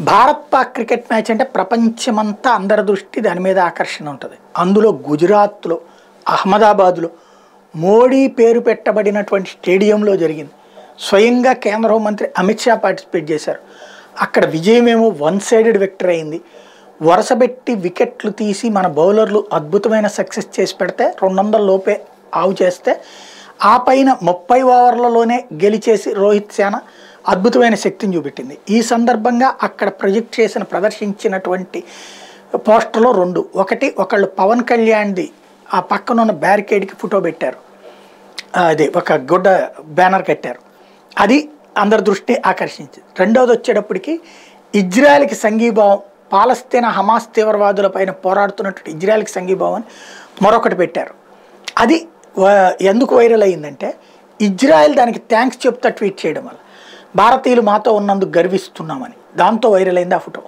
Bharat Pak cricket match అంటే ప్రపంచమంతా అందరి దృష్టి దాని మీద ఆకర్షణ ఉంటుంది. అందులో గుజరాత్లో అహ్మదాబాద్లో మోడీ పేరు పెట్టబడినటువంటి స్టేడియంలో జరిగింది. స్వయంగా కేంద్ర హోంమంత్రి అమిత్ షా పార్టిసిపేట్ చేశారు. అక్కడ విజయమేమో వన్ సైడెడ్ విక్టరీ అయింది. వరుసబెట్టి వికెట్లు తీసి మన బౌలర్లు అద్భుతమైన సక్సెస్ చేసి పెడితే రెండు వందల లోపే ఆవు చేస్తే ఆ పైన ముప్పై ఓవర్లలోనే గెలిచేసి రోహిత్ సేన అద్భుతమైన శక్తిని చూపెట్టింది. ఈ సందర్భంగా అక్కడ ప్రొజెక్ట్ చేసిన ప్రదర్శించినటువంటి పోస్టర్లో రెండు. ఒకటి ఒకళ్ళు పవన్ కళ్యాణ్ది ఆ పక్కన ఉన్న బ్యారికేడ్కి ఫోటో పెట్టారు. అది ఒక గుడ్డ బ్యానర్ కట్టారు. అది అందరి దృష్టి ఆకర్షించింది. రెండవది వచ్చేటప్పటికి ఇజ్రాయెల్కి సంఘీభావం పాలస్తీనా హమాస్ తీవ్రవాదుల పైన పోరాడుతున్నటువంటి ఇజ్రాయెల్కి సంఘీభావం అని మరొకటి పెట్టారు. అది ఎందుకు వైరల్ అయిందంటే ఇజ్రాయెల్ దానికి థ్యాంక్స్ చెప్తా ట్వీట్ చేయడం వల్ల. భారతీయులు మాతో ఉన్నందుకు గర్విస్తున్నామని. దాంతో వైరల్ అయింది ఆ ఫోటో.